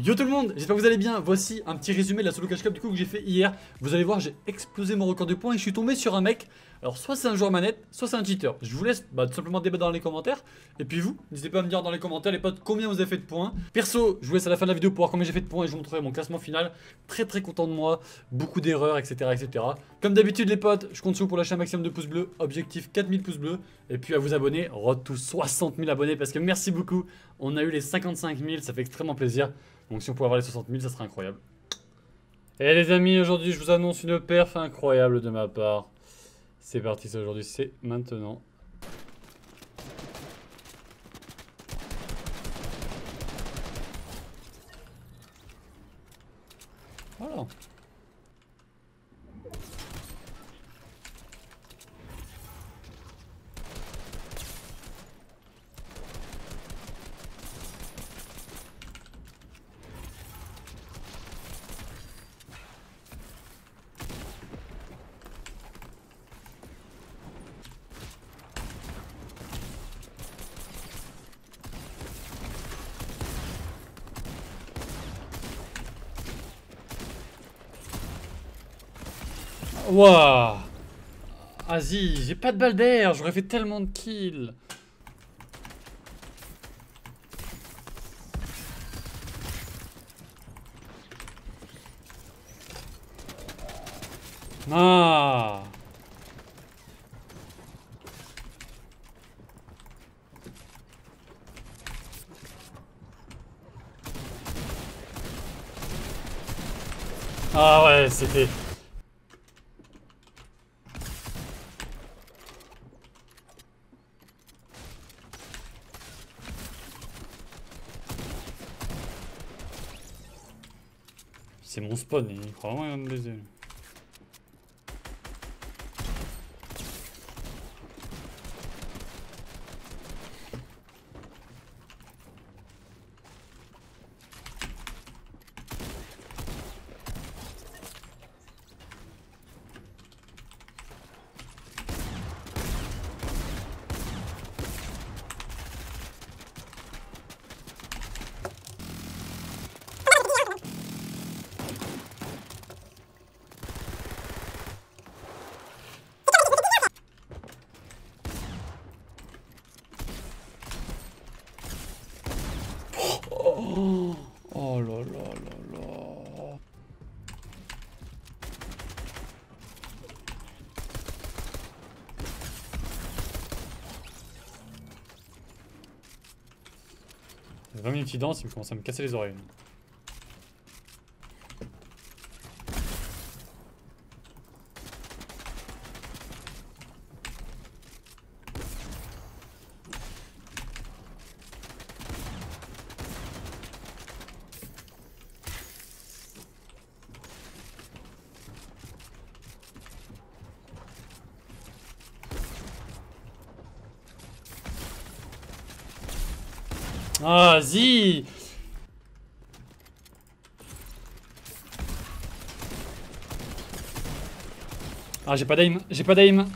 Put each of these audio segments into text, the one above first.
Yo tout le monde, j'espère que vous allez bien. Voici un petit résumé de la solo cash cup du coup que j'ai fait hier. Vous allez voir, j'ai explosé mon record de points et je suis tombé sur un mec. Alors soit c'est un joueur manette, soit c'est un cheater. Je vous laisse bah, tout simplement débattre dans les commentaires. Et puis vous, n'hésitez pas à me dire dans les commentaires les potes combien vous avez fait de points. Perso, je vous laisse à la fin de la vidéo pour voir combien j'ai fait de points et je vous montrerai mon classement final. Très très content de moi, beaucoup d'erreurs, etc., etc. Comme d'habitude les potes, je compte sur vous pour lâcher un maximum de pouces bleus. Objectif 4000 pouces bleus. Et puis à vous abonner, road to 60 000 abonnés parce que merci beaucoup. On a eu les 55 000, ça fait extrêmement plaisir. Donc si on pouvait avoir les 60 000, ça serait incroyable. Et les amis, aujourd'hui je vous annonce une perf incroyable de ma part. C'est parti, aujourd'hui, c'est maintenant. Voilà. Waouh Vas-y, j'ai pas de balle d'air, j'aurais fait tellement de kills. Ah Ah ouais, c'était... C'est mon spawn, il croit vraiment me baiser. Oh, oh là là là là. Il y a 20 minutes il danse, il me commence à me casser les oreilles. Ah, vas-y Ah, j'ai pas d'aim, j'ai pas d'aim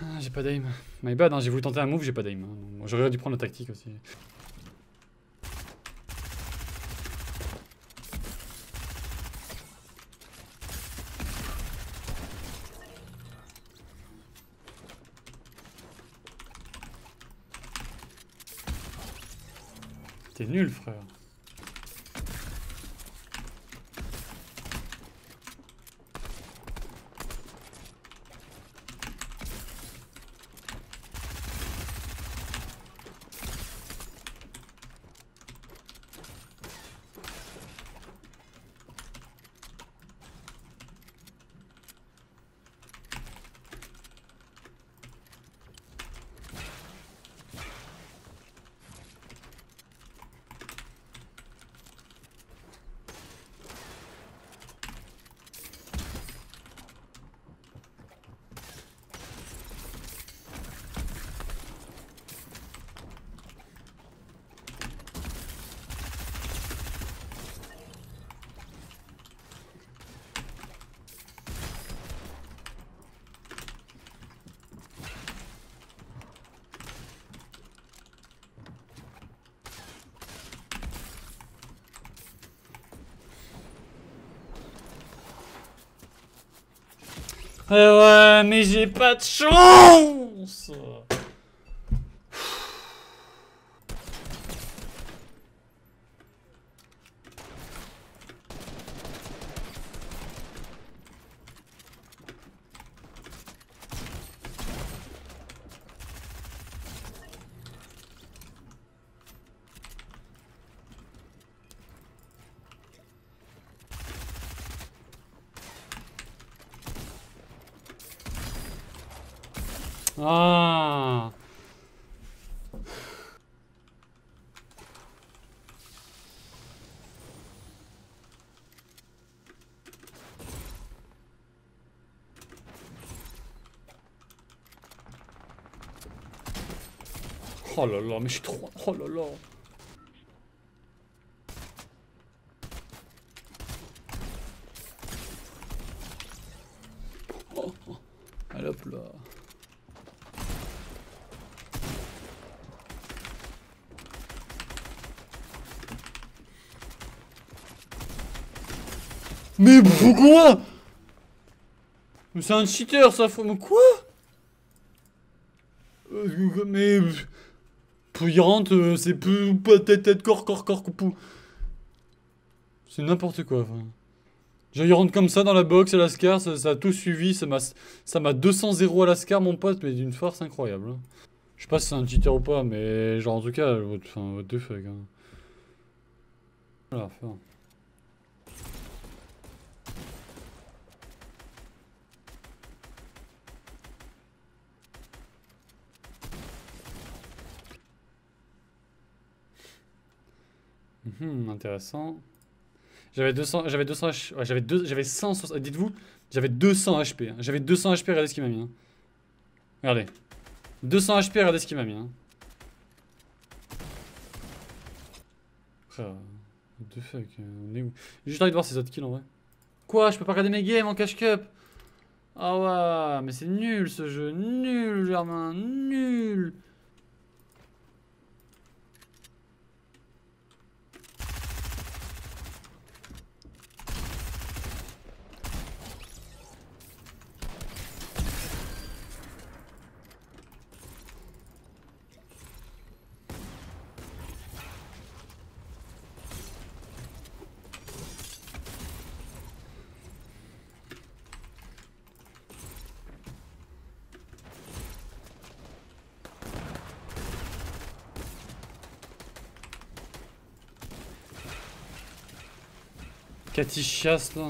ah, J'ai pas d'aim. My bad, hein, j'ai voulu tenter un move, j'ai pas d'aim. Hein. J'aurais dû prendre la tactique aussi. T'es nul, frère. Ouais, mais j'ai pas de chance Ah. Oh là là, mais je suis trop... Oh là là oh, oh. Allez hop là Mais pourquoi? Mais c'est un cheater ça, faut... Mais quoi? Euh, Mais... Rentre, euh, c'est plus tête tête corps corps corps coupou. C'est n'importe quoi. Enfin. J'ai rentre comme ça dans la box à l'ascar, ça, a tout suivi, ça m'a ça m'a 200 0 à l'ascar mon pote, mais d'une force incroyable. Hein. Je sais pas si c'est un cheater ou pas, mais genre en tout cas, enfin, what the fuck. Hein. Voilà. Hmm, intéressant. J'avais 200, j'avais 200, ouais, j'avais j'avais 100, dites-vous, j'avais 200 HP. Hein. J'avais 200 HP, regardez ce qu'il m'a mis. Hein. Regardez. 200 HP, regardez ce qu'il m'a mis. Hein. What the fuck, euh, on est où? J'ai juste envie de voir ses autres kills en vrai. Quoi Je peux pas regarder mes games en cash cup? Ah ouais, mais c'est nul ce jeu, nul Germain, nul Cathy chasse là.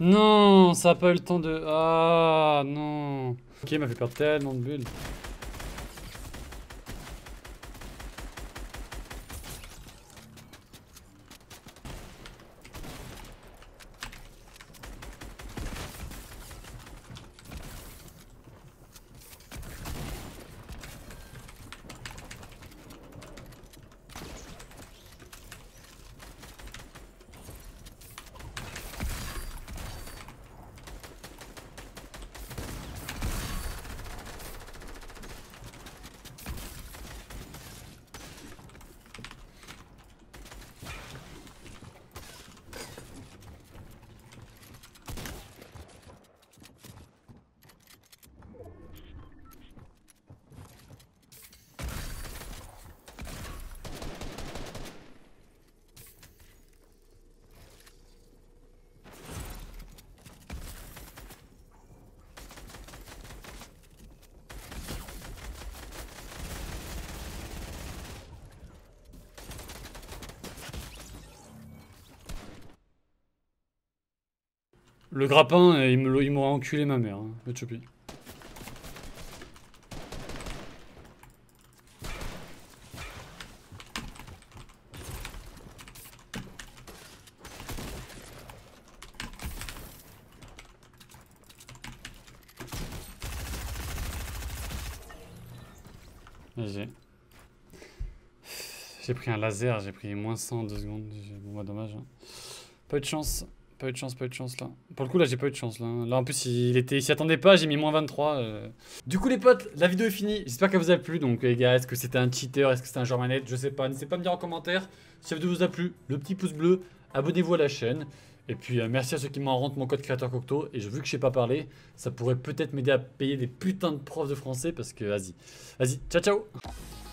Non, ça a pas le temps de... Ah, non. Ok, il m'a fait perdre tellement de bulles. Le grappin, il m'aurait enculé ma mère, hein, le choupi. Vas-y. J'ai pris un laser, j'ai pris moins 100 en 2 secondes. Bon, bah, dommage. Hein. Pas de chance. Pas eu de chance, pas eu de chance là. Pour le coup là j'ai pas eu de chance là. Là en plus il était, s'y attendait pas, j'ai mis moins 23. euh. Du coup les potes, la vidéo est finie. J'espère qu'elle vous a plu. Donc les gars, est-ce que c'était un cheater, est-ce que c'était un joueur manette? Je sais pas. N'hésitez pas à me dire en commentaire si la vidéo vous a plu. Le petit pouce bleu, abonnez-vous à la chaîne. Et puis euh, merci à ceux qui m'en mon code créateur Cocteau. Et vu que je sais pas parler, ça pourrait peut-être m'aider à payer des putains de profs de français parce que vas-y. Vas-y, ciao ciao